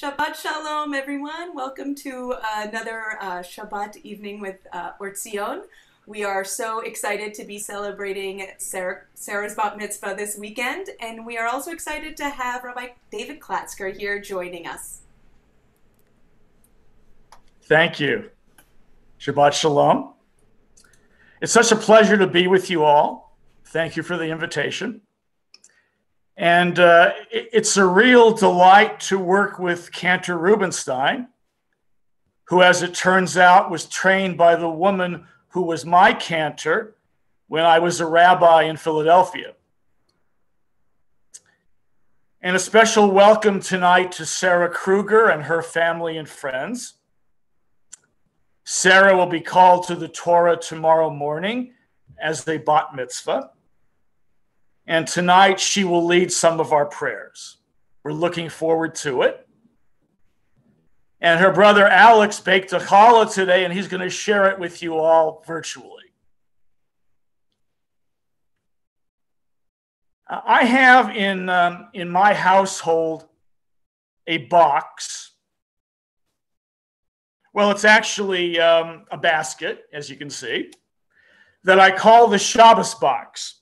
Shabbat Shalom, everyone. Welcome to another uh, Shabbat evening with uh, Or Tzion. We are so excited to be celebrating Sarah, Sarah's Bat Mitzvah this weekend, and we are also excited to have Rabbi David Klatzker here joining us. Thank you. Shabbat Shalom. It's such a pleasure to be with you all. Thank you for the invitation. And uh, it's a real delight to work with Cantor Rubenstein, who, as it turns out, was trained by the woman who was my cantor when I was a rabbi in Philadelphia. And a special welcome tonight to Sarah Kruger and her family and friends. Sarah will be called to the Torah tomorrow morning as a bat mitzvah. And tonight she will lead some of our prayers. We're looking forward to it. And her brother Alex baked a challah today, and he's going to share it with you all virtually. I have in, um, in my household a box. Well, it's actually um, a basket, as you can see, that I call the Shabbos box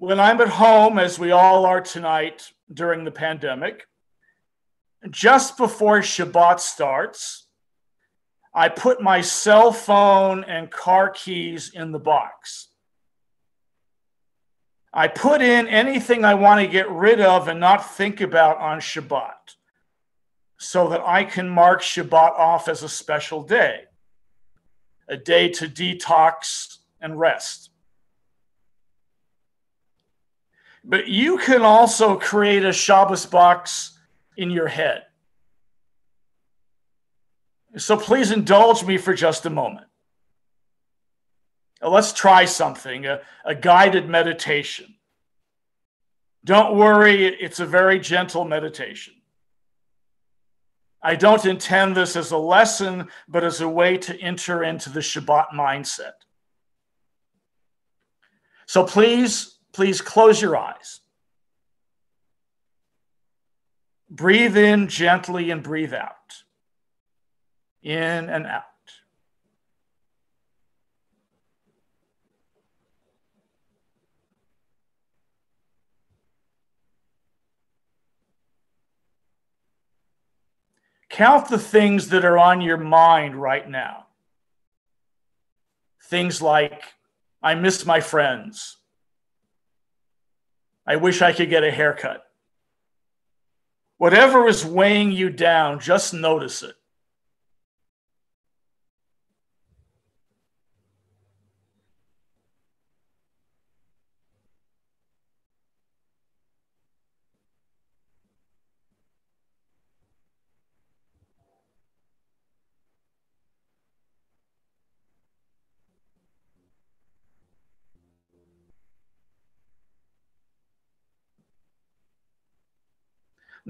when I'm at home, as we all are tonight during the pandemic, just before Shabbat starts, I put my cell phone and car keys in the box. I put in anything I want to get rid of and not think about on Shabbat so that I can mark Shabbat off as a special day, a day to detox and rest. But you can also create a Shabbos box in your head. So please indulge me for just a moment. Let's try something a, a guided meditation. Don't worry, it's a very gentle meditation. I don't intend this as a lesson, but as a way to enter into the Shabbat mindset. So please please close your eyes. Breathe in gently and breathe out. In and out. Count the things that are on your mind right now. Things like, I miss my friends. I wish I could get a haircut. Whatever is weighing you down, just notice it.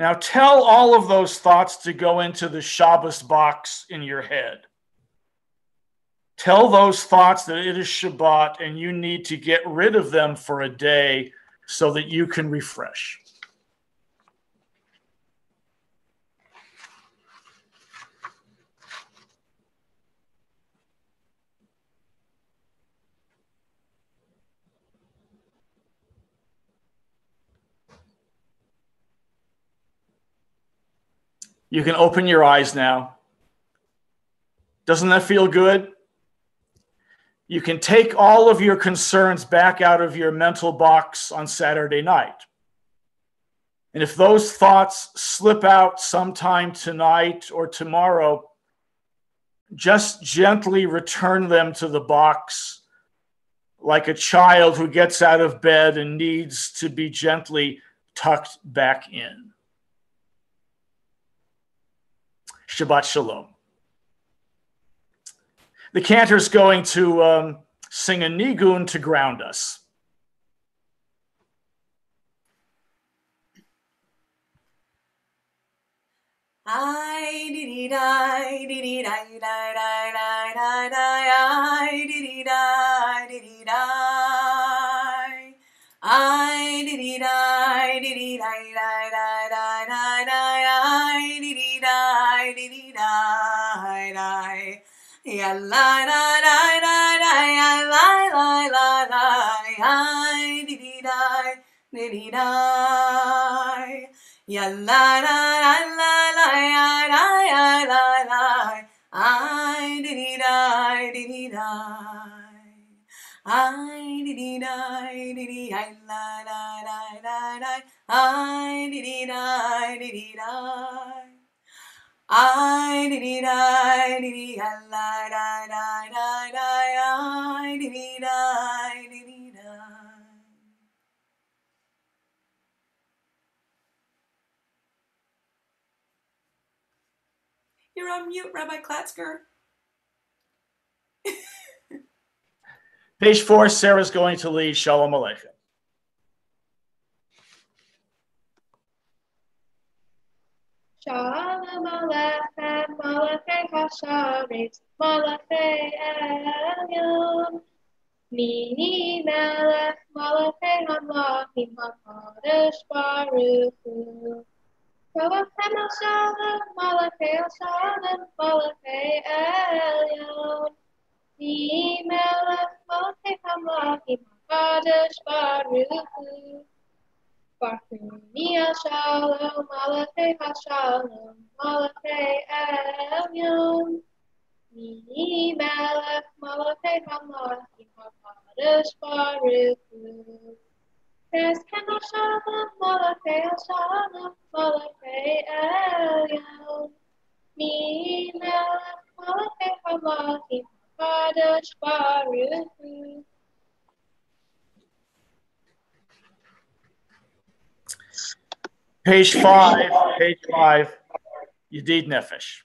Now tell all of those thoughts to go into the Shabbos box in your head. Tell those thoughts that it is Shabbat and you need to get rid of them for a day so that you can refresh. You can open your eyes now. Doesn't that feel good? You can take all of your concerns back out of your mental box on Saturday night. And if those thoughts slip out sometime tonight or tomorrow, just gently return them to the box like a child who gets out of bed and needs to be gently tucked back in. Shabbat Shalom. The cantor is going to um, sing a nigun to ground us. I I. I Ya la la la la la la la I Ya la la I di di di di di di I di di di di di I la la la la la I di di di di di di I di di di di di la la la la la I di di di di di di. You're on mute, Rabbi Klatzker. Page four, Sarah's going to lead Shalom Aleichem. Shalom Aleichem, Malachei Hasharetz, Malachei Elyon. Mini Melech, Malachei Hamlachim, HaKadosh Baruch Hu. Malachei Shalom, Malachei Shalom, Malachei Elyon. Mini Melech, Malachei Hamlachim, HaKadosh Baruch Hu. Barunia Shalom, Malachei Hashalom, Malachei Elyon. Mini Melech, Malachei Hamlachim, HaKadosh Baruch Hu. Esken Hashalom, Malachei Hashalom, Malachei Elyon. Mini Melech, Malachei Hamlachim, HaKadosh Baruch Hu. Page five, page five, Yedid Nefesh.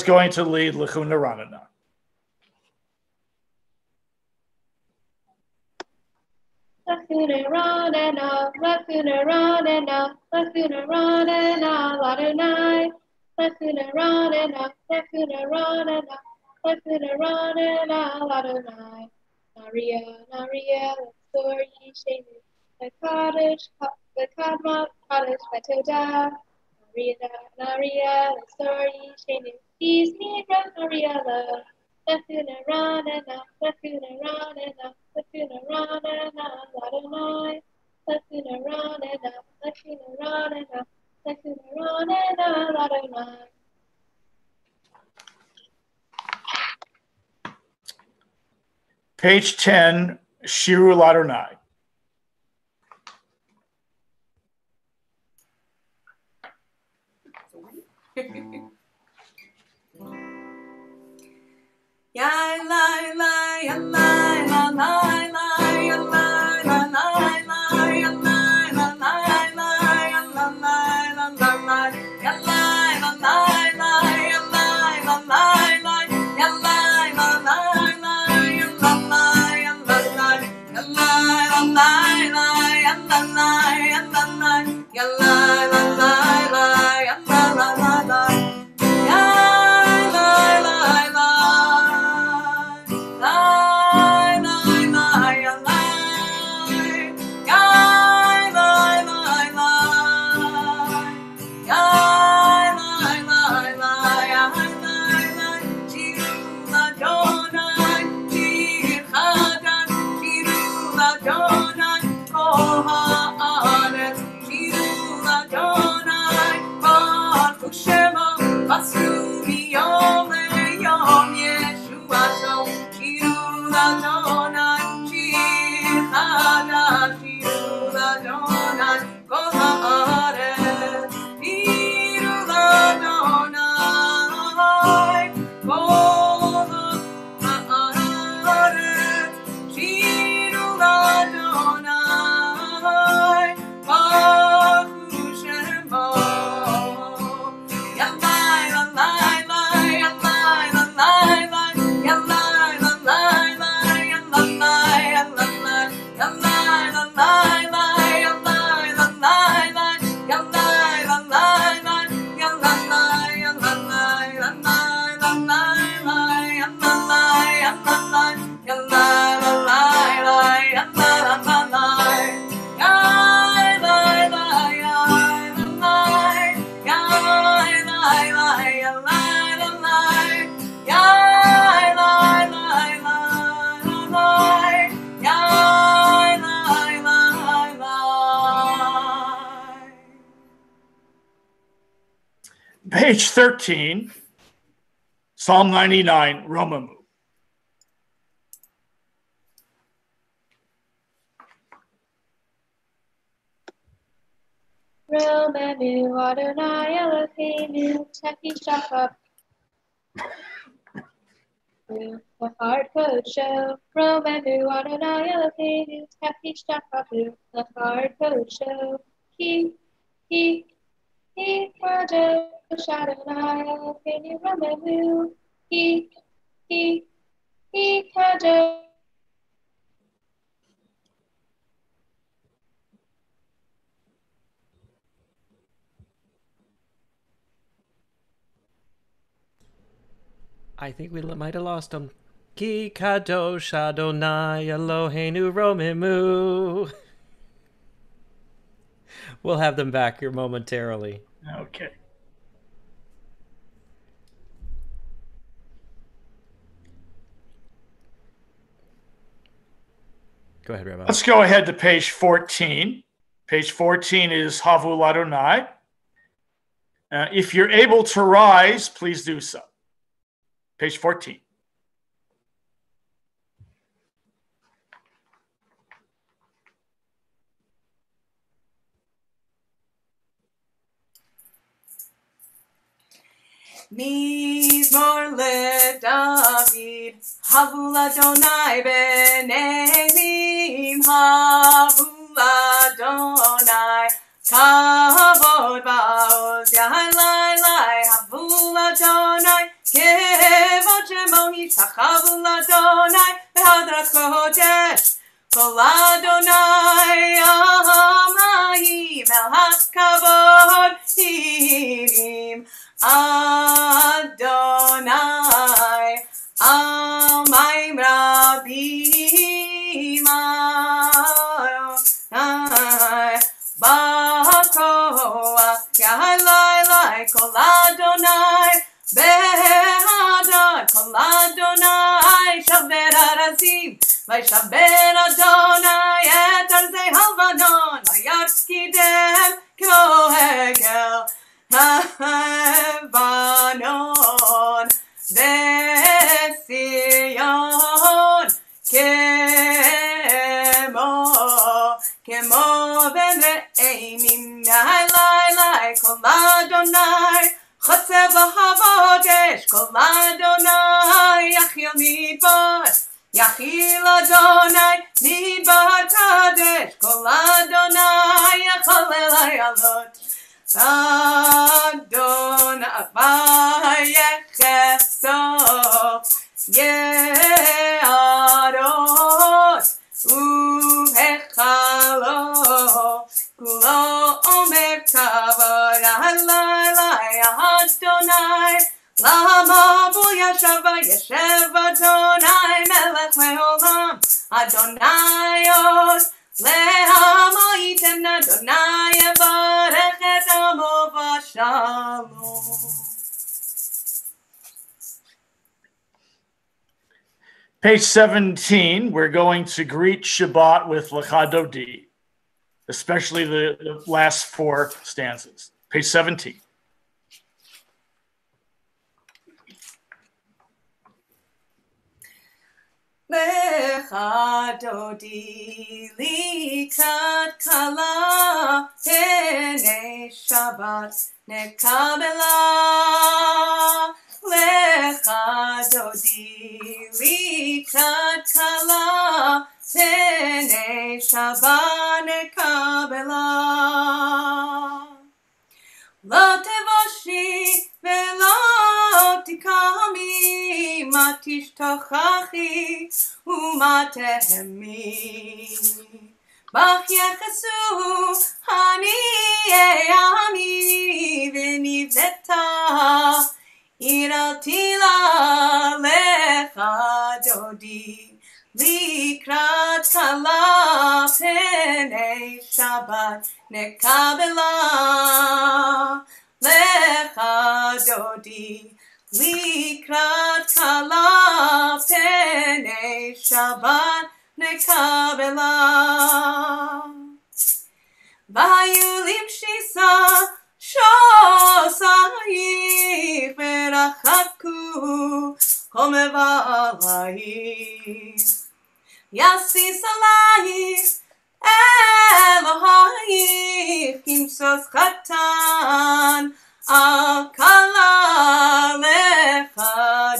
Sarah's going to lead Lechuna Ranana. Lacuna Ranana, Lacuna Ranana, Lacuna Ranana, Ladonai. Lacuna Ranana, Lacuna Ranana, Ranana, Ladonai. Page 10, Shiru Ladonai. La la ya la la la Page 13, Psalm 99, Romamu. Romanu Adonai Eloheinu Tekishachah. The hard code show. Romanu Adonai Eloheinu Tekishachah. The hard code show. He, he, he, Eloheinu Romanu. He, he, he, Kadosh. I think we might have lost him. Ki. We'll have them back here momentarily. Okay. Go ahead, Rabbi. Let's go ahead to page 14. Page 14 is Havul Adonai. Uh, if you're able to rise, please do so. Page 14. Mizmor le-David, Havul Adonai b'neim, Havul Adonai, Kavod ba'oz, Yahalai lai, Havul Adonai, Kevod shemo yitzhak, Havul Adonai, Behadrat kodesh, Kol Adonai, Amayim, El HaKavod, Hilim, Adonai, Almaim Rabim, Adonai, Bakoach, Yahalai, Lai, Kol Adonai, Behadad, Kol Adonai, Shaver Arazim, Vaishaber Adonai, Et Arzei Halvanon, Vayarskidem, Kohegel, Lebanon, Besiyon, Kemo, Kemo ben re'eimim, Lai, Lai, Lai, Kol Adonai, Chotzev ha'vodesh, Kol Adonai, Yachil midbar, Yachil Adonai, midbar kadesh, Kol Adonai, Yachol elayalot, אדון ויחסו יערות ובחלו כולו אומר כבוד הלילה אדוני למה בו ישב וישב אדוני מלך לעולם אדוני עוד יברך את עמו ושלום. Page 17, we're going to greet Shabbat with Lecha Dodi, especially the last four stanzas. Page 17. Chadodi likat kala pene Shabbat nekabela. Lechadodi likat kala pene Shabbat מה תשתוכחי ומה תהמי. בך יחסו עניי עמי ונבנתה עיר אל תילה לך דודי לקראת כלה פני שבת נקבלה לך דודי לקראת כלה פני שבת נקבלה והיו למשיסה שוסייך ורחקו כל מבלייך יסיס עלייך אלוהייך כמסוס קטן על כלה לך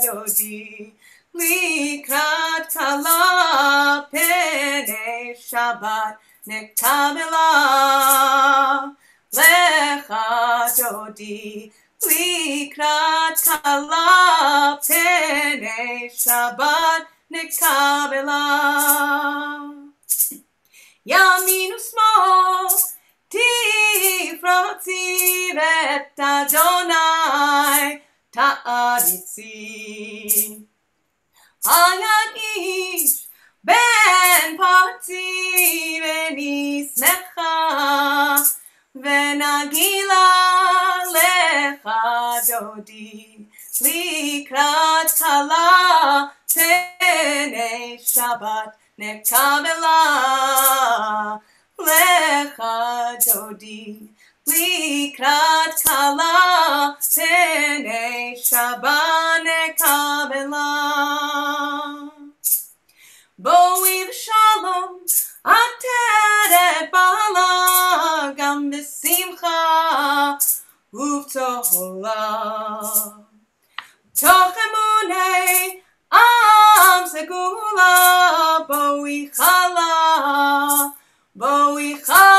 דודי לקראת כלה פני שבת נקבלה לך דודי לקראת כלה פני שבת נקבלה ימין ושמאל תפרוצי ואת אדוני תעריצי היד איש בן פרצי ונשמחה ונגילה לך דודי לקראת כלה פני שבת נקבלה לך דודי לקראת כלה פני שבת נקבלה בואי ושלום עטרת בעלה גם בשמחה ובצהלה תוך אמוני עם סגולה בואי חלה בואי חלה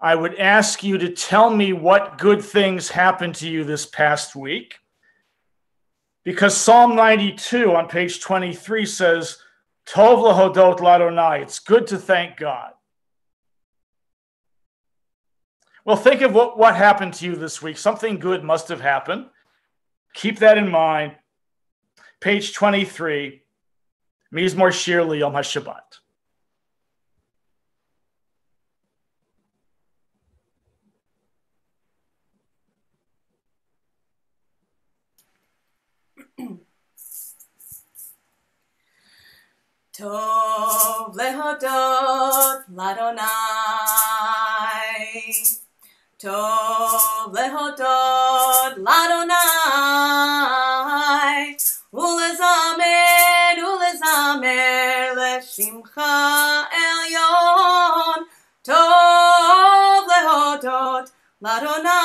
I would ask you to tell me what good things happened to you this past week. Because Psalm 92 on page 23 says, Tov lahodot ladonai, it's good to thank God. Well, think of what, what happened to you this week. Something good must have happened. Keep that in mind. Page 23, Mizmor Shir Yom HaShabbat. Tov lehodot ladonai. Tov lehodot ladonai. Ulezamer, ulezamer leshimcha elyon. Tov lehodot ladonai.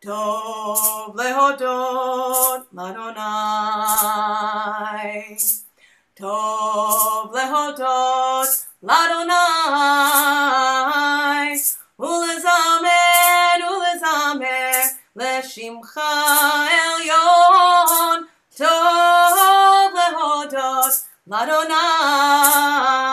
Tov lehodot ladonai praise. Tov lehodot l'Adonai, ulezamer, ulezamer, leshimcha elyon. Tov lehodot l'Adonai.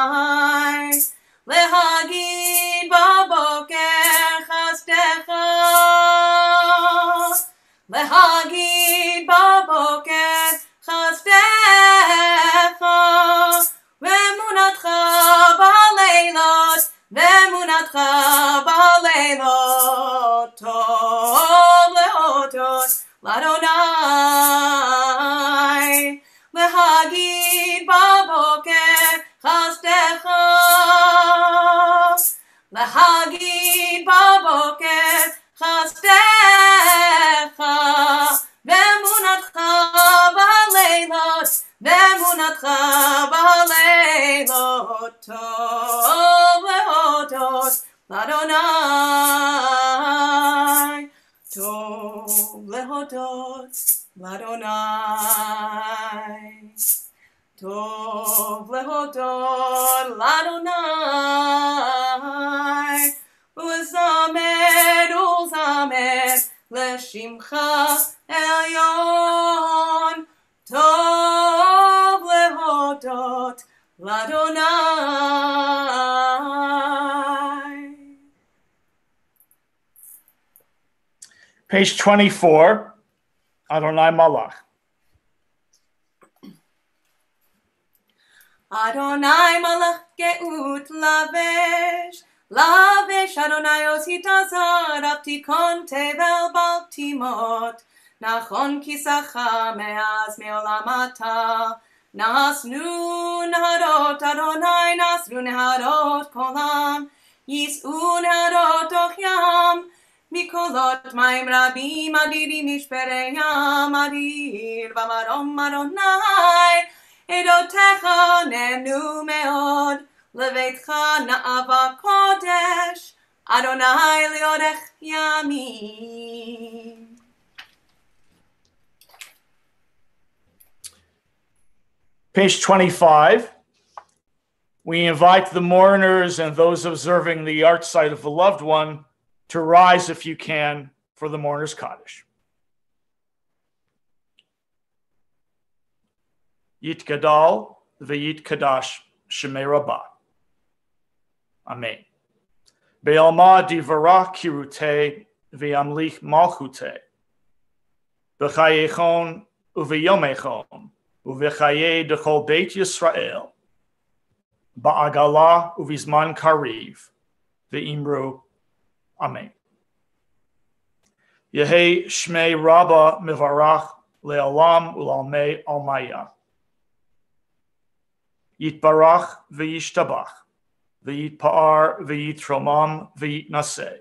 ואמונתך בלילות. טוב להודות לאדוני. להגיד בבוקר חסדך. להגיד בבוקר חסדך. ואמונתך בלילות, ואמונתך בלילות. טוב להודות לאדוני. טוב להודות לאדוני. טוב להודות לאדוני. ולזמר ולזמר לשמך עליון. Ladonai. Page 24, Adonai Malach. Adonai Malach Geut Lavesh. Lavesh Adonai Osita Zarav Tikon Tevel Baltimot. Nachon Kisacha Meaz Meolamata. nasnu naharot Adonai nasnu naharot kolam, yis'u naharot och yam, מקולות מים רבים אדירים משברי ים אדיר במרום אדוני עדותיך נאמנו מאוד לביתך נאווה קודש אדוני ליודך ימים Page 25. We invite the mourners and those observing the yahrzeit of the loved one to rise if you can for the mourner's Kaddish. Yit Gadal v'yit Kadash Shemei Rabbah. Amen. Be'alma divara kirute v'yamlich malchute. B'chayechon u'v'yomechon u'v'chaye dechol beit Yisrael. Ba'agala u'vizman kariv v'imru Amen. Yehi Shmei Rabba Mivarach Le'olam Ulalmei Almaya. Yitbarach v'yishtabach, v'yitpa'ar v'yitromam v'yitnaseh.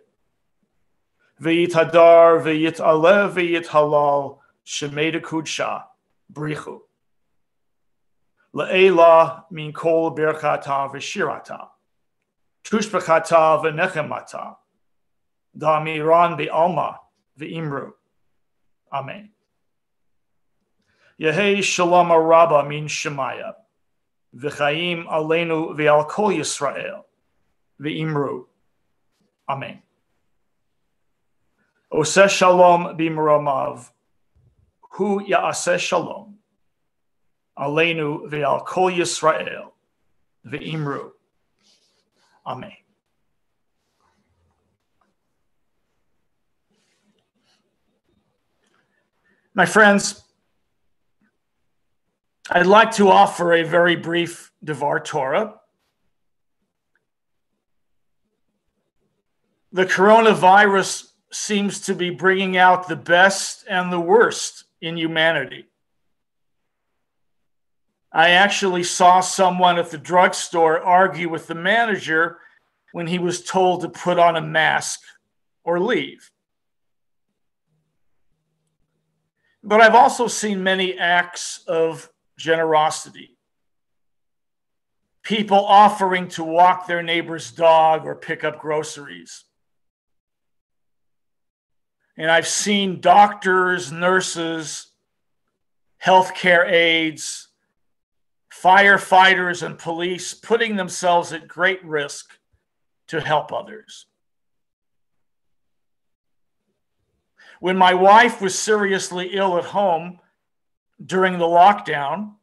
V'yithadar v'yitalev v'yithalal shemeda kudsha brichu. Le'ela min kol birchata v'shirata. Tushbachata v'nechemata. Damiran be'alma ve'imru. Amen. Yehi shalom rabba min shemaya. V'chaim aleinu ve'al kol Yisrael. Ve'imru. Amen. Oseh shalom b'mramav. Hu ya'aseh shalom. Aleinu ve'al kol Yisrael. Ve'imru. Amen. My friends, I'd like to offer a very brief Devar Torah. The coronavirus seems to be bringing out the best and the worst in humanity. I actually saw someone at the drugstore argue with the manager when he was told to put on a mask or leave. But I've also seen many acts of generosity. People offering to walk their neighbor's dog or pick up groceries. And I've seen doctors, nurses, healthcare aides, firefighters, and police putting themselves at great risk to help others. When my wife was seriously ill at home during the lockdown,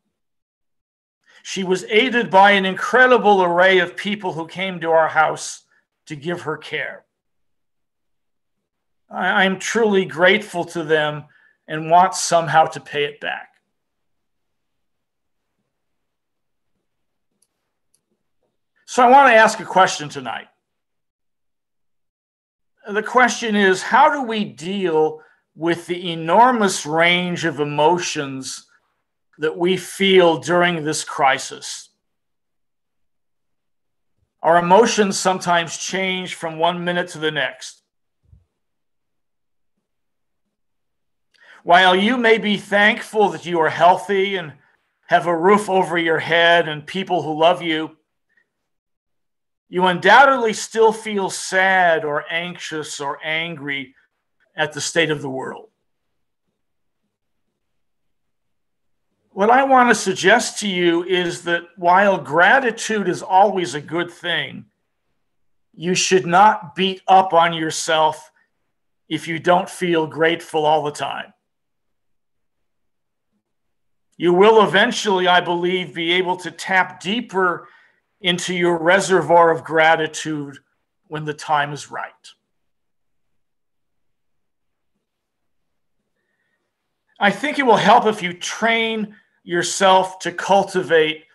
she was aided by an incredible array of people who came to our house to give her care. I'm truly grateful to them and want somehow to pay it back. So I want to ask a question tonight the question is how do we deal with the enormous range of emotions that we feel during this crisis? Our emotions sometimes change from one minute to the next. While you may be thankful that you are healthy and have a roof over your head and people who love you, you undoubtedly still feel sad or anxious or angry at the state of the world. What I want to suggest to you is that while gratitude is always a good thing, you should not beat up on yourself if you don't feel grateful all the time. You will eventually, I believe, be able to tap deeper into your reservoir of gratitude when the time is right. I think it will help if you train yourself to cultivate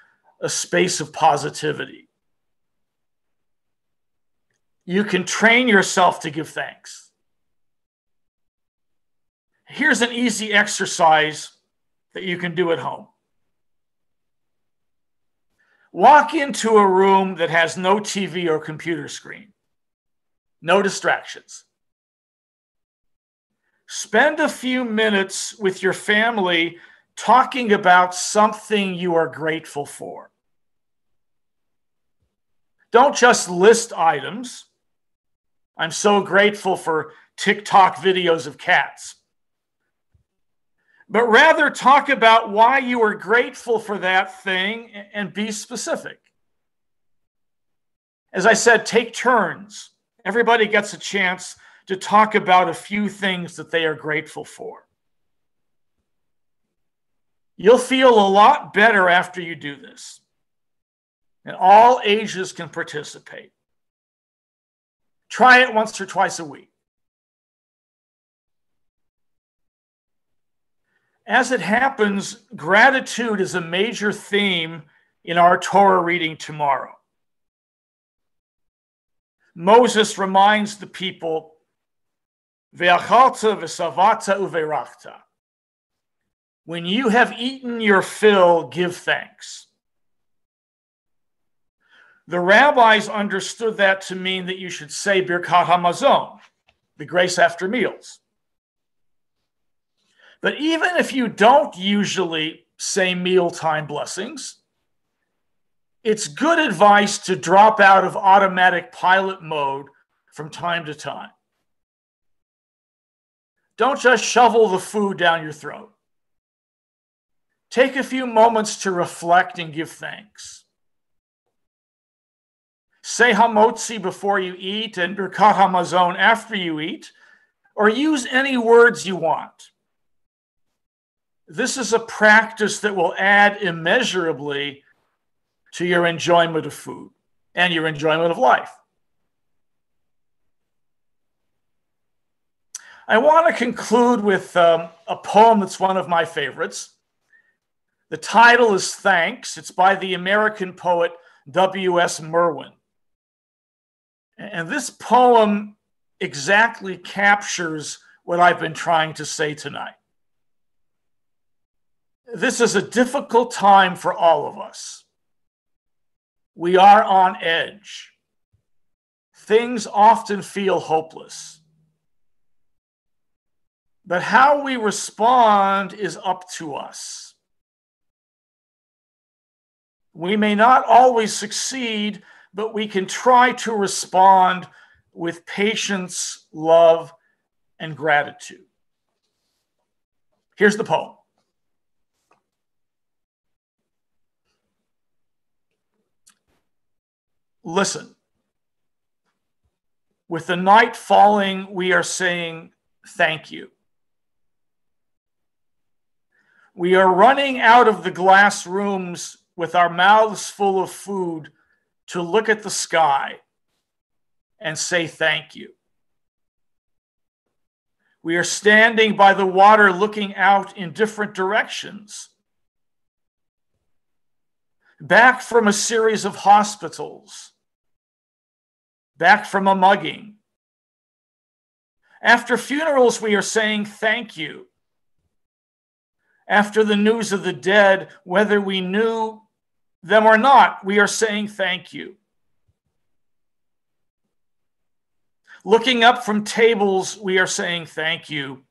a space of positivity. You can train yourself to give thanks. Here's an easy exercise that you can do at home. Walk into a room that has no TV or computer screen, no distractions. Spend a few minutes with your family talking about something you are grateful for. Don't just list items. I'm so grateful for TikTok videos of cats but rather talk about why you are grateful for that thing and be specific. As I said, take turns. Everybody gets a chance to talk about a few things that they are grateful for. You'll feel a lot better after you do this. And all ages can participate. Try it once or twice a week. As it happens, gratitude is a major theme in our Torah reading tomorrow. Moses reminds the people, Ve'achalta v'savata uverachta. When you have eaten your fill, give thanks. The rabbis understood that to mean that you should say Birkat Hamazon, the grace after meals. But even if you don't usually say mealtime blessings, it's good advice to drop out of automatic pilot mode from time to time. Don't just shovel the food down your throat. Take a few moments to reflect and give thanks. Say Hamotzi before you eat and Birkat Hamazon after you eat, or use any words you want. This is a practice that will add immeasurably to your enjoyment of food and your enjoyment of life. I want to conclude with um, a poem that's one of my favorites. The title is Thanks. It's by the American poet W.S. Merwin. And this poem exactly captures what I've been trying to say tonight. This is a difficult time for all of us. We are on edge. Things often feel hopeless. But how we respond is up to us. We may not always succeed, but we can try to respond with patience, love, and gratitude. Here's the poem. Listen. With the night falling, we are saying thank you. We are running out of the glass rooms with our mouths full of food to look at the sky and say thank you. We are standing by the water looking out in different directions. Back from a series of hospitals, back from a mugging. After funerals, we are saying thank you. After the news of the dead, whether we knew them or not, we are saying thank you. Looking up from tables, we are saying thank you.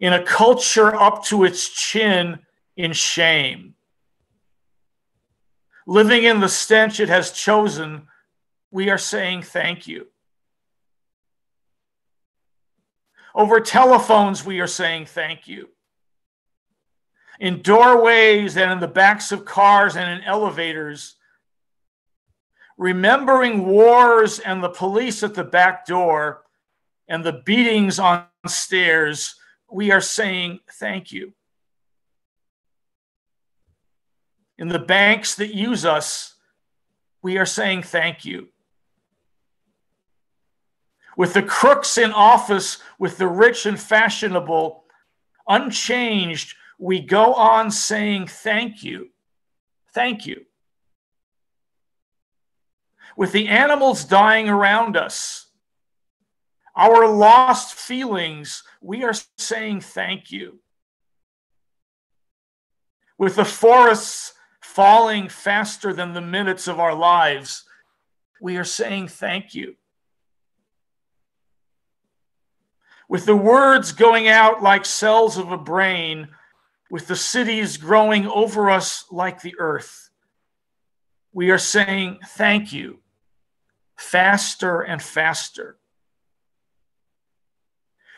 In a culture up to its chin in shame. Living in the stench it has chosen, we are saying thank you. Over telephones, we are saying thank you. In doorways and in the backs of cars and in elevators, remembering wars and the police at the back door and the beatings on stairs, we are saying thank you. In the banks that use us, we are saying thank you. With the crooks in office, with the rich and fashionable, unchanged, we go on saying thank you. Thank you with the animals dying around us, our lost feelings, we are saying thank you. With the forests falling faster than the minutes of our lives, we are saying thank you. With the words going out like cells of a brain, with the cities growing over us like the earth, we are saying thank you faster and faster.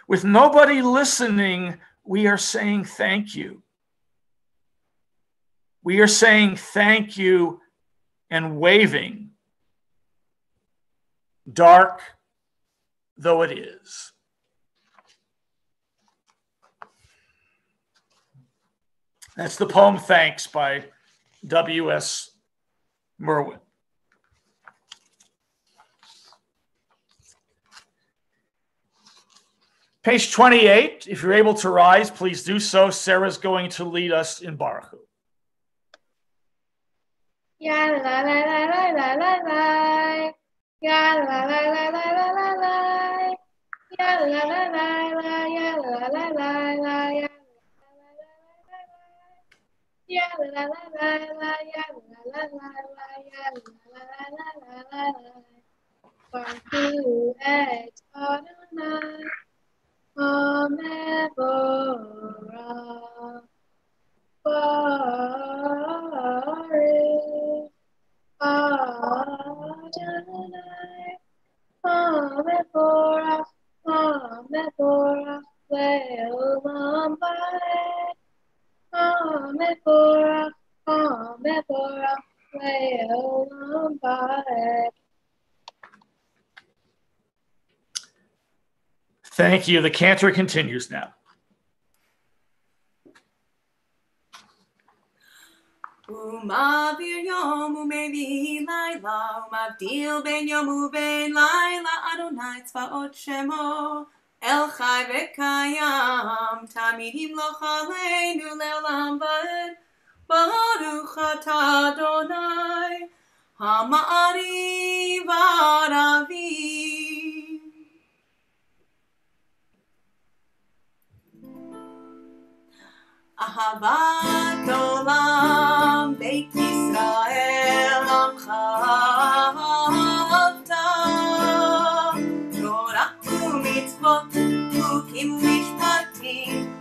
With nobody listening, we are saying thank you. We are saying thank you and waving, dark though it is. That's the poem Thanks by W.S. Merwin. Page 28, if you're able to rise, please do so. Sarah's going to lead us in Baruch. Ya. Ya la la la la ya la la la la ya la la la la la. Baruch et Adonai. Amebora, Baruch Adonai, Amebora, Come for come for play alone by. Thank you. The cantor continues now. Umavir yomu mevi laila, umavdil ben yomu ben laila, Adonai tzvaot shemo. El Chai v'Kayam, Tamidim lo chaleinu le'olam v'ed Baruch atah Adonai, Hama'ari v'Aravi. Ahavat olam Beit Yisrael,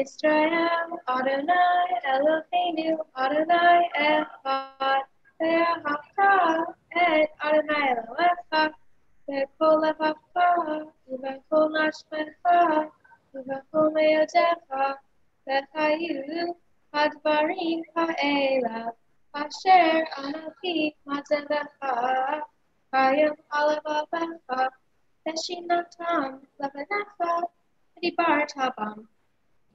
Yisrael, Adonai Eloheinu, Adonai Echad, Ve'ahavta et Adonai Elohecha, Ve'kol levacha, Uve'kol nashmecha, Uve'kol meyodecha, Ve'chayu, Hadvarim ha'elav, Asher Anochi Mazevecha, Hayim Alevavecha, Veshinatam Levanecha, Dibar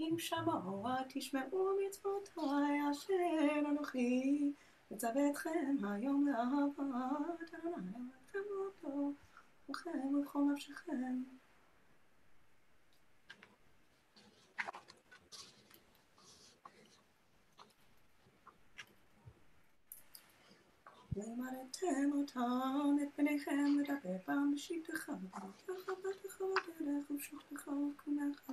אם שמוע תשמעו מצוותי אשר אנוכי מצווה אתכם היום לאהבת אדוני אלוהיכם אותו לכם ולכל נפשכם. לימדתם אותם את פניכם לדבר בם בשבתך ובדרך ובשוכתך ובקומך.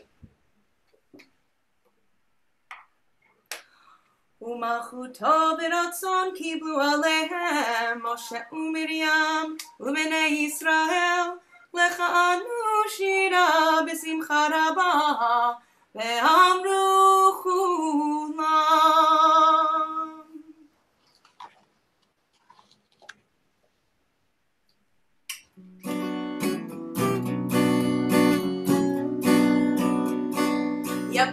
ומלכותו ברצון קיבלו עליהם משה ומרים ובני ישראל לכנו שירה בשמחה רבה ואמרו כולם Ya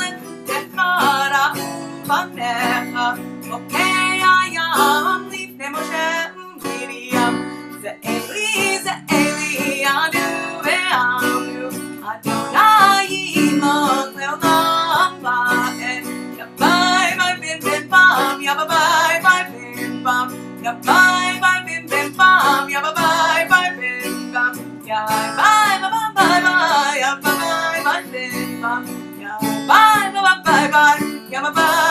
Bye-bye.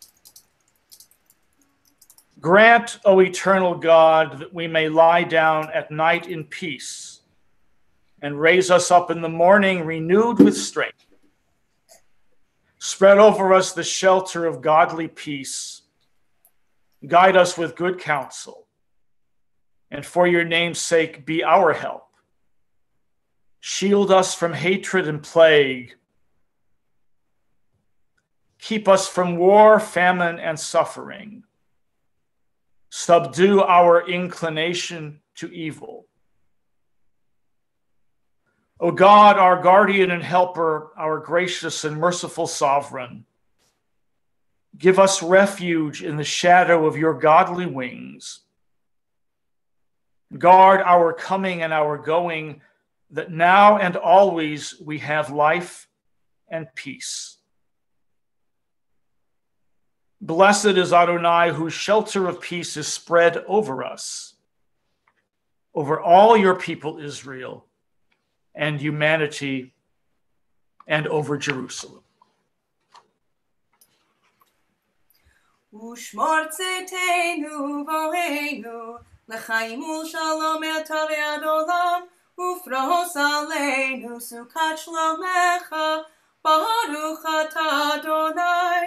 Grant, O eternal God, that we may lie down at night in peace and raise us up in the morning renewed with strength. Spread over us the shelter of godly peace. Guide us with good counsel. And for your name's sake, be our help. Shield us from hatred and plague. Keep us from war, famine, and suffering. Subdue our inclination to evil. O God, our guardian and helper, our gracious and merciful sovereign, give us refuge in the shadow of your godly wings. Guard our coming and our going that now and always we have life and peace. Blessed is Adonai, whose shelter of peace is spread over us, over all your people, Israel, and humanity, and over Jerusalem. ושמור צאתנו בואנו, לחיים ולשלום אתה ועד עולם, ופרוס עלינו סוכת שלומך, ברוך אתה אדוני,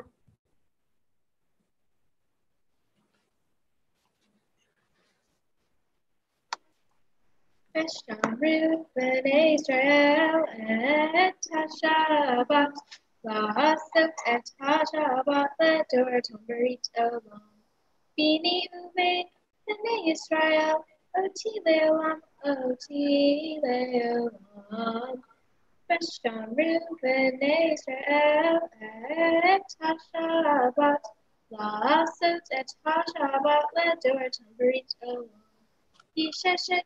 Veshamru b'nei Israel et Hashabat La'asot et Hashabat Ledor Tomberit Olam Bini uvein b'nei Israel Oti le'olam Oti le'olam. Veshamru b'nei Israel et Hashabat La'asot et Hashabat Ledor Tomberit Olam Yisheshet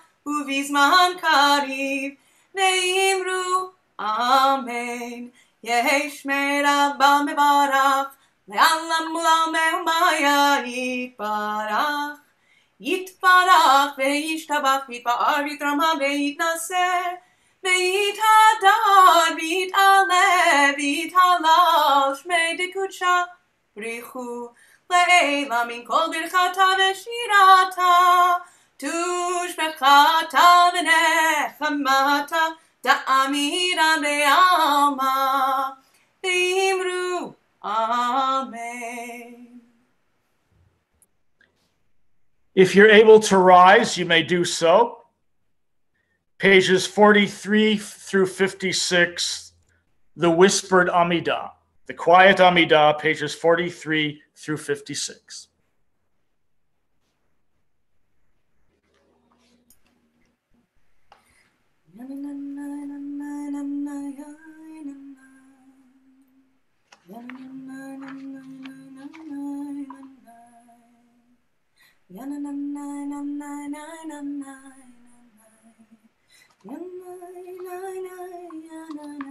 ובזמן קריב, ואמרו אמן. ישמר רבה מברך, לעלם עולמי ומאיה יתברך. יתברך וישתבח ויתפאר ויתרמה ויתנשא ויתהדר ויתעלה ויתהלל שמי דקודשה בריחו לעילה מן כל ברכתה ושירתה תושבחתה ונחמתה דאמירה בעלמא ואמרו אמן If you're able to rise, you may do so. Pages 43 through 56, the whispered Amidah, the quiet Amidah, pages 43 through 56. na na na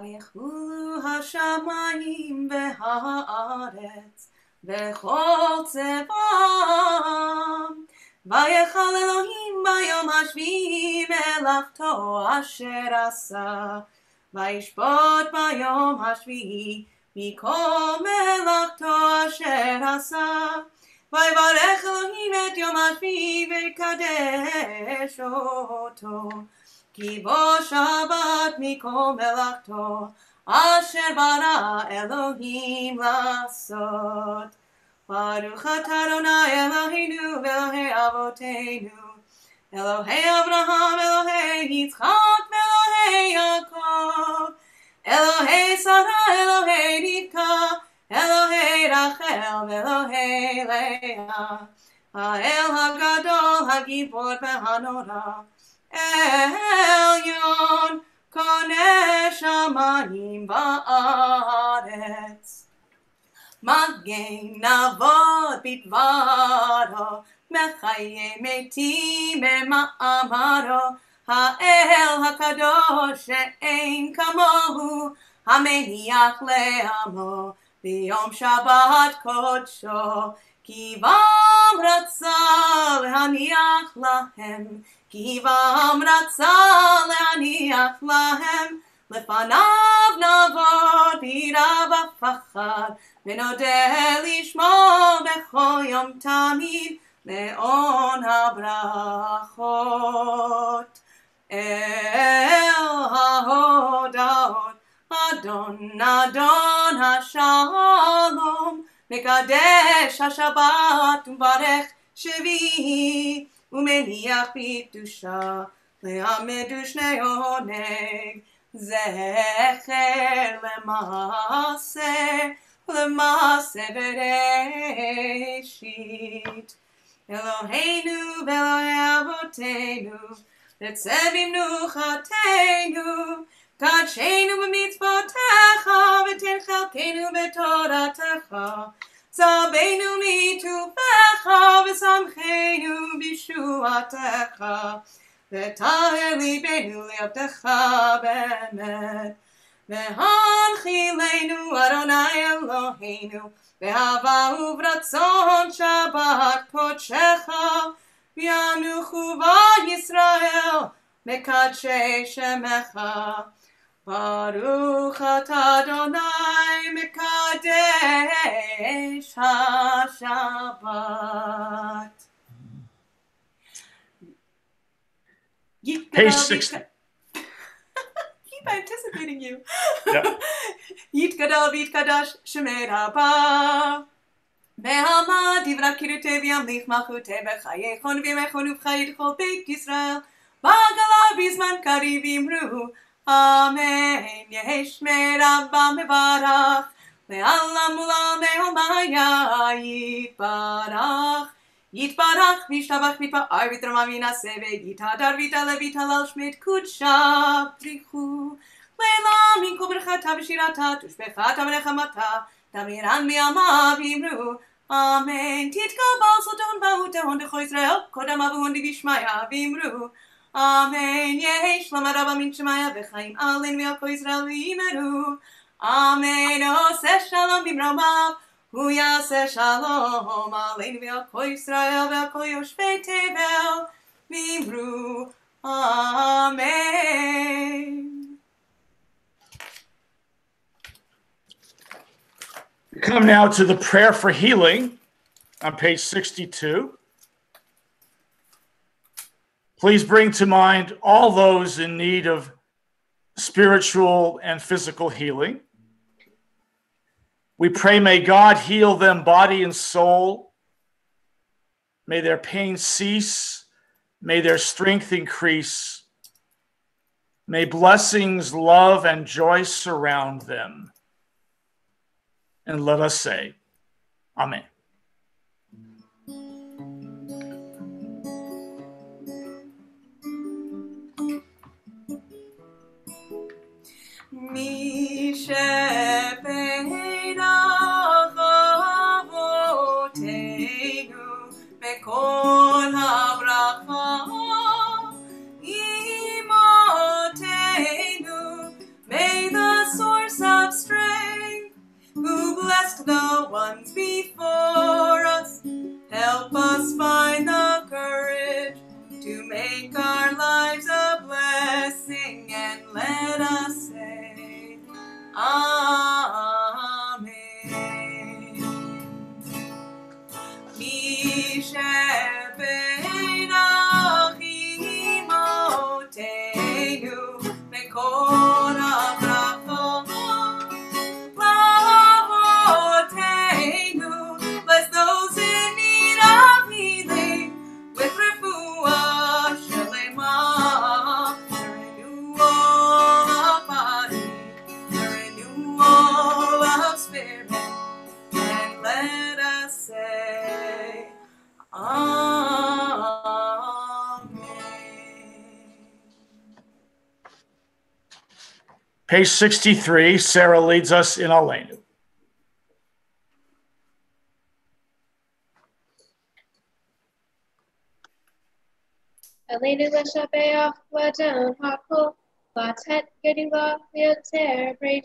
ויחולו השמיים והארץ וכל צבאם. ויכל אלוהים ביום השביעי מלאכתו אשר עשה. וישפוט ביום השביעי מכל מלאכתו אשר עשה. ויברך אלוהים את יום השביעי ויקדש אותו. כי בו שבת מכל מלאכתו, אשר ברא אלוהים לעשות. ברוך אתה אדוני אלוהינו ואלוהי אבותינו, אלוהי אברהם, אלוהי יצחק ואלוהי יעקב, אלוהי שרה, אלוהי רבקה, אלוהי רחל ואלוהי לאה, האל הגדול, הגיבור והנורא, עליון, קונה שמיים בארץ. מגן אבות בדברו, מחיי מתים במאמרו, האל הקדוש שאין כמוהו, המניח לעמו ביום שבת קודשו, כי בם רצה להניח להם כי בם רצה להניח להם, לפניו נעבוד ביראה בפחד, ונודה לשמו בכל יום תמיד, מעון הברכות. אל ההודעות, אדון אדון השלום, מקדש השבת ומברך שביעי. ומניח בקדושה, לעמד ושני עונג, זכר למעשה, למעשה בראשית. אלוהינו ואלוהי אבותינו, נצא במנוחתנו, קדשנו במצוותיך, ותן חלקנו בתורתך. צבנו מטובך ושמחנו בישועתך וטהר ליבנו לעבדך באמת והנחילנו אדוני אלוהינו באהבה וברצון שבת קודשך וינוחו בישראל מקדשי שמך ברוך אתה אדוני מקדש השבת. Page 60. Keep anticipating you. Yeah. יתגדל ויתקדש שמי רבה. בהמה דברה קירותי וימליך מלכותי בחיי חון וימי ובחיי לכל בית ישראל. בעגלה בזמן קריב אמרו אמן יש מרבה מברך לעולם ולעולם בהומיה יתברך יתברך משתבח מתפאר ותרמה וינשא ויתהדר ויתעלה ויתהלל שמי קודשה בריחו לעילם עם כל ברכתה ושירתה תושבחתה ונחמתה תמירן מימיו אמרו אמן תתקבל סלטון בהותהון דכו ישראל קודם אבוהון דגשמיא ואמרו אמן יהי שלום הרבה מן שמיה וחיים עלינו ועל כל ישראל וימרו אמן עושה שלום במרומיו הוא יעשה שלום עלינו ועל כל ישראל ועל כל יושבי תבל, ואמרו אמן. We come now to the prayer for healing on page 62. Please bring to mind all those in need of spiritual and physical healing. We pray, may God heal them body and soul. May their pain cease. May their strength increase. May blessings, love, and joy surround them. And let us say, Amen. shepein avotenu bekol habracha imotenu. May the source of strength who blessed the ones before us help us find the courage to make our lives a blessing and let us say. Amen. Of spirit and let us say Amen. Page 63, Sarah leads us in Alenu. Elena Lashabea, Wadam Haku, Latet Gedula, Wheelchair, Brave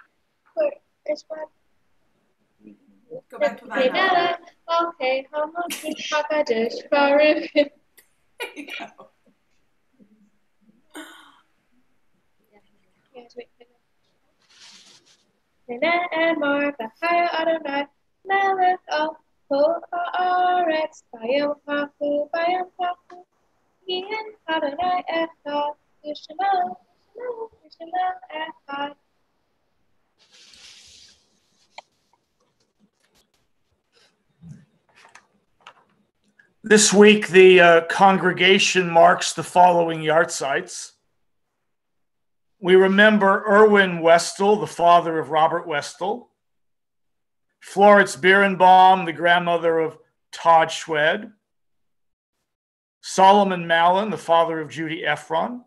Go back to Okay, how much is Hakadish for ribbon? There you go. This week, the uh, congregation marks the following yahrzeits. We remember Erwin Westel, the father of Robert Westel, Florence Birnbaum, the grandmother of Todd Schwed, Solomon Mallon, the father of Judy Ephron,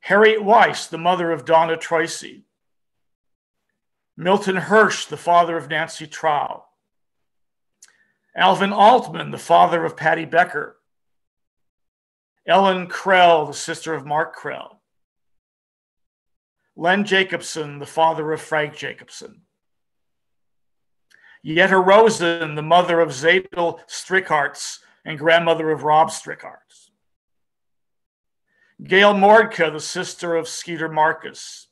Harriet Weiss, the mother of Donna Tracy, Milton Hirsch, the father of Nancy Trow, Alvin Altman, the father of Patty Becker, Ellen Krell, the sister of Mark Krell, Len Jacobson, the father of Frank Jacobson, Yetta Rosen, the mother of Zadel Strickhartz and grandmother of Rob Strickhartz, Gail Mordka, the sister of Skeeter Marcus,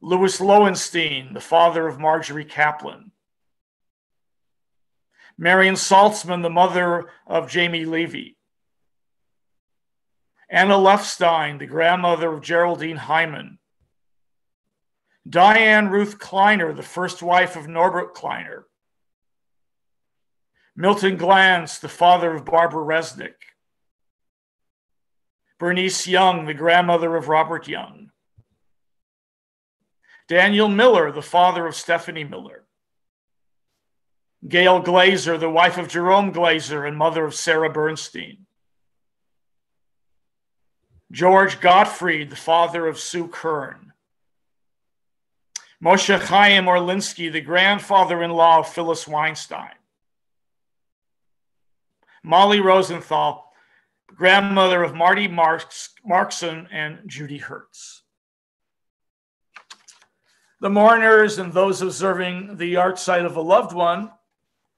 Louis Lowenstein, the father of Marjorie Kaplan, Marion Saltzman, the mother of Jamie Levy. Anna Lefstein, the grandmother of Geraldine Hyman. Diane Ruth Kleiner, the first wife of Norbert Kleiner. Milton Glantz, the father of Barbara Resnick. Bernice Young, the grandmother of Robert Young. Daniel Miller, the father of Stephanie Miller. Gail Glazer, the wife of Jerome Glazer and mother of Sarah Bernstein. George Gottfried, the father of Sue Kern. Moshe Chaim Orlinsky, the grandfather in law of Phyllis Weinstein. Molly Rosenthal, grandmother of Marty Marks, Markson and Judy Hertz. The mourners and those observing the yahrzeit of a loved one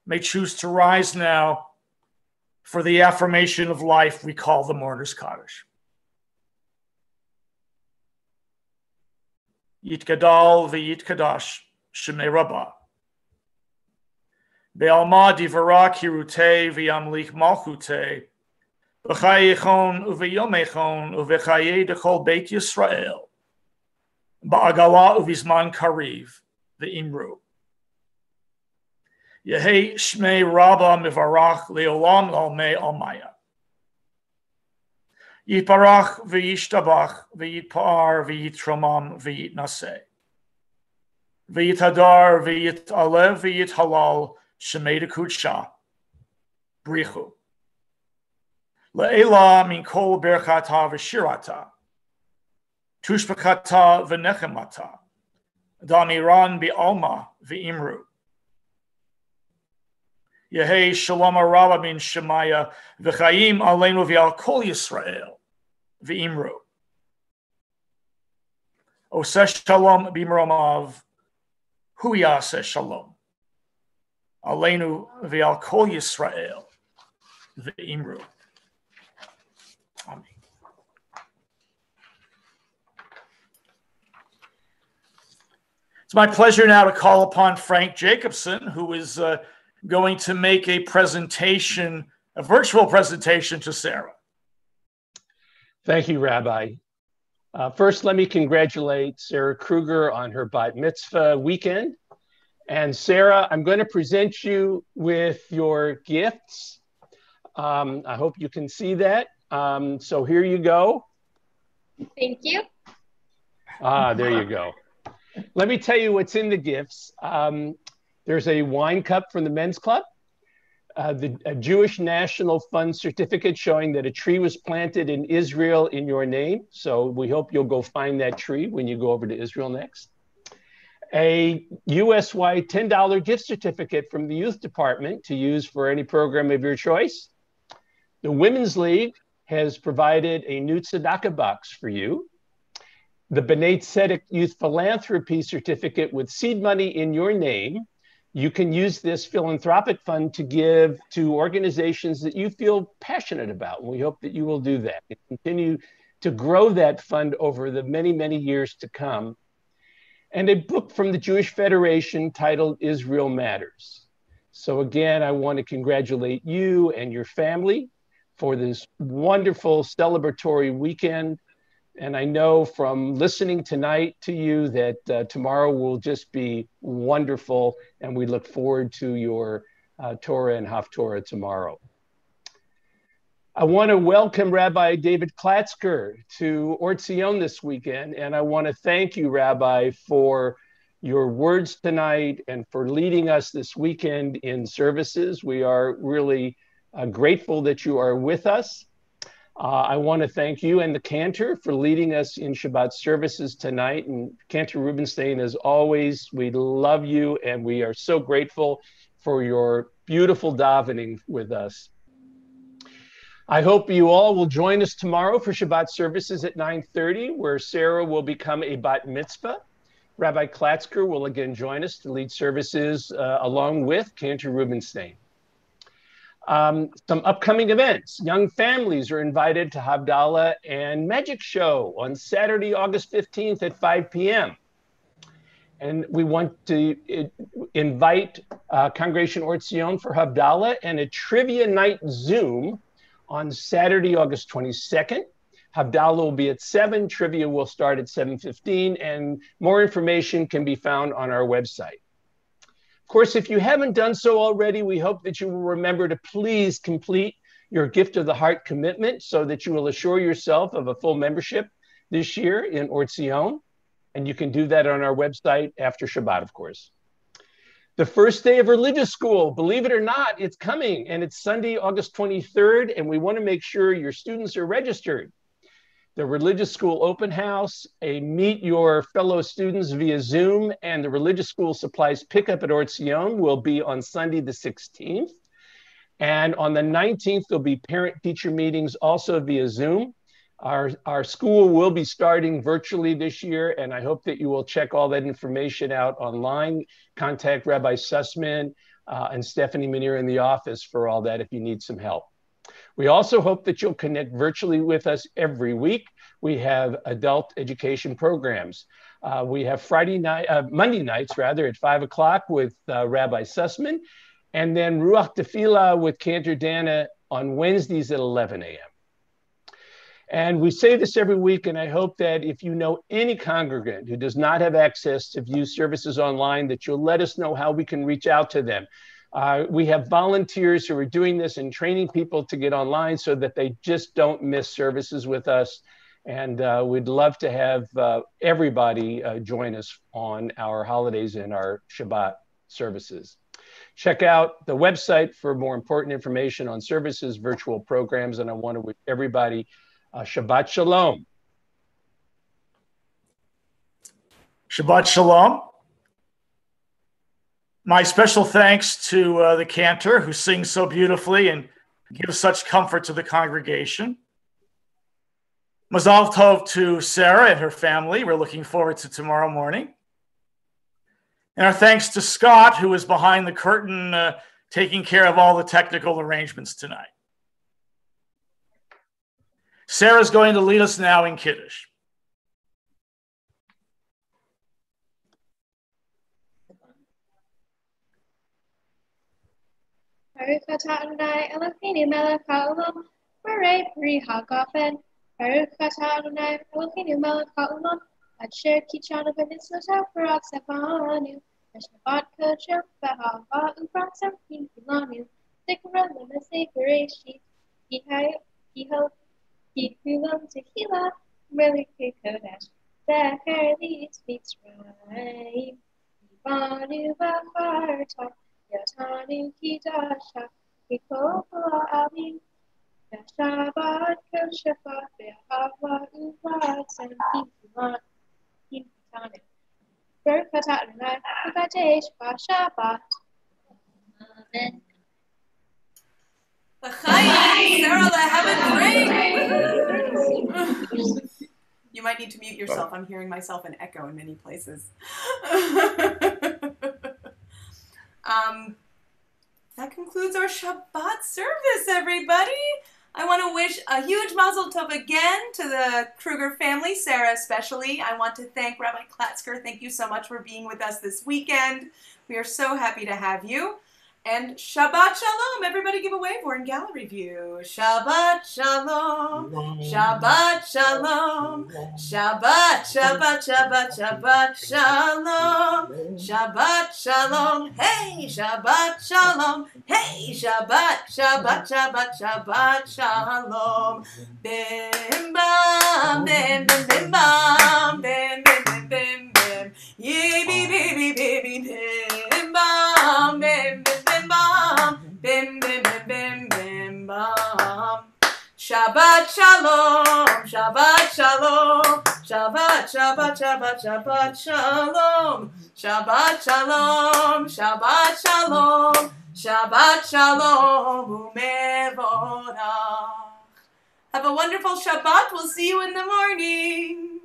may choose to rise now for the affirmation of life we call the mourner's Kaddish. Yitgadal v'yitkadash shemei rabbah. Be'alma divara kirute v'yamlik malchute v'chayechon u'v'yomechon u'v'chaye dechol beit Yisrael ba'agala u'vizman kariv v'imru. Yehi shmei rabba mivarach leolam almei almaya. Yitbarach v'yishtabach v'yitpar v'yitromam v'yitnaseh. V'yitadar v'yitalev v'yithalal shemei kudsha. Brichu. Le'ela min kol berchata v'shirata. Tushbakata v'nechemata. Damiran bi'alma v'imru. Yehi Shalom Araba min Shemaya v'chaim aleinu v'al kol Yisrael v'imru. Oseh Shalom b'mromav hu yaseh Shalom aleinu v'al kol Yisrael v'imru. It's my pleasure now to call upon Frank Jacobson, who is uh, going to make a presentation, a virtual presentation to Sarah. Thank you, Rabbi. Uh, first, let me congratulate Sarah Kruger on her bat mitzvah weekend. And Sarah, I'm going to present you with your gifts. Um, I hope you can see that. Um, so here you go. Thank you. Ah, there you go. Let me tell you what's in the gifts. Um, there's a wine cup from the men's club, uh, the a Jewish National Fund certificate showing that a tree was planted in Israel in your name. So we hope you'll go find that tree when you go over to Israel next. A USY $10 gift certificate from the youth department to use for any program of your choice. The Women's League has provided a new tzedakah box for you the B'nai Tzedek Youth Philanthropy Certificate with seed money in your name. You can use this philanthropic fund to give to organizations that you feel passionate about. And we hope that you will do that and continue to grow that fund over the many, many years to come. And a book from the Jewish Federation titled Israel Matters. So, again, I want to congratulate you and your family for this wonderful celebratory weekend and I know from listening tonight to you that uh, tomorrow will just be wonderful. And we look forward to your uh, Torah and Haftorah tomorrow. I want to welcome Rabbi David Klatzker to Or Tzion this weekend. And I want to thank you, Rabbi, for your words tonight and for leading us this weekend in services. We are really uh, grateful that you are with us. Uh, I want to thank you and the Cantor for leading us in Shabbat services tonight. And Cantor Rubenstein, as always, we love you and we are so grateful for your beautiful davening with us. I hope you all will join us tomorrow for Shabbat services at 9:30, where Sarah will become a bat mitzvah. Rabbi Klatzker will again join us to lead services uh, along with Cantor Rubenstein. Um, some upcoming events. Young families are invited to Havdalah and Magic Show on Saturday, August 15th at 5 p.m. And we want to invite uh, Congregation Or Tzion for Havdalah and a trivia night Zoom on Saturday, August 22nd. Havdalah will be at 7, trivia will start at 7.15, and more information can be found on our website course, if you haven't done so already, we hope that you will remember to please complete your gift of the heart commitment so that you will assure yourself of a full membership this year in Or Tzion. And you can do that on our website after Shabbat, of course. The first day of religious school, believe it or not, it's coming and it's Sunday, August 23rd, and we want to make sure your students are registered. The religious school open house, a meet your fellow students via Zoom, and the religious school supplies pickup at Ort will be on Sunday, the 16th. And on the 19th, there'll be parent teacher meetings also via Zoom. Our, our school will be starting virtually this year, and I hope that you will check all that information out online. Contact Rabbi Sussman uh, and Stephanie Manier in the office for all that if you need some help. We also hope that you'll connect virtually with us every week. We have adult education programs. Uh, we have Friday night, uh, Monday nights rather, at five o'clock with uh, Rabbi Sussman, and then Ruach Tefillah with Cantor Dana on Wednesdays at 11 a.m. And we say this every week, and I hope that if you know any congregant who does not have access to view services online, that you'll let us know how we can reach out to them. Uh, we have volunteers who are doing this and training people to get online so that they just don't miss services with us. And uh, we'd love to have uh, everybody uh, join us on our holidays and our Shabbat services. Check out the website for more important information on services, virtual programs, and I want to wish everybody Shabbat Shalom. Shabbat Shalom. My special thanks to uh, the cantor who sings so beautifully and gives such comfort to the congregation. Mazal Tov to Sarah and her family. We're looking forward to tomorrow morning. And our thanks to Scott, who is behind the curtain, uh, taking care of all the technical arrangements tonight. Sarah's going to lead us now in Kiddush. Baruch Adonai Eloheinu melech haolam, Marei pri hagafen. Baruch Adonai Eloheinu melech haolam, Asher kichanu v'mitzvotav barak sefanu. V'shnavat kodsho v'hava ubrak samkim kulanu. Zikra lemase bereshit. Kiho Kikulam tequila, Melike Kodesh, Becher leads Mitzrayim, Ibanu Baharta, Yatanu Kidasha, Kikola Alim, Shabbat Koshafa, Be'ahava Uvad, Sankim Kulan, Kim Kitanu. Berkat Adonai, Ukadesh, Shabbat. Amen. Sarah, have a drink. you might need to mute yourself. I'm hearing myself an echo in many places. um, that concludes our Shabbat service, everybody. I want to wish a huge mazel tov again to the Kruger family, Sarah especially. I want to thank Rabbi Klatzker. Thank you so much for being with us this weekend. We are so happy to have you. And Shabbat Shalom. Everybody give a wave. We're in gallery view. Shabbat Shalom. Shabbat Shalom. Shabbat, Shabbat, Shabbat, Shabbat Shalom. Shabbat Shalom. Hey, Shabbat Shalom. Hey, Shabbat, Shabbat, Shabbat, Shabbat Shalom. Bim bam, bim bim bim bam, bim bim bim bim bim. Yee bee bee bee bee bim bam, bim bim bim bim bim bim bim bim bam. Shabbat shalom, Shabbat shalom, Shabbat Shabbat Shabbat Shabbat shalom, Shabbat shalom, Shabbat shalom, Shabbat shalom umevorach. Have a wonderful Shabbat. We'll see you in the morning.